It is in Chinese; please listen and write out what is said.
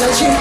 再见。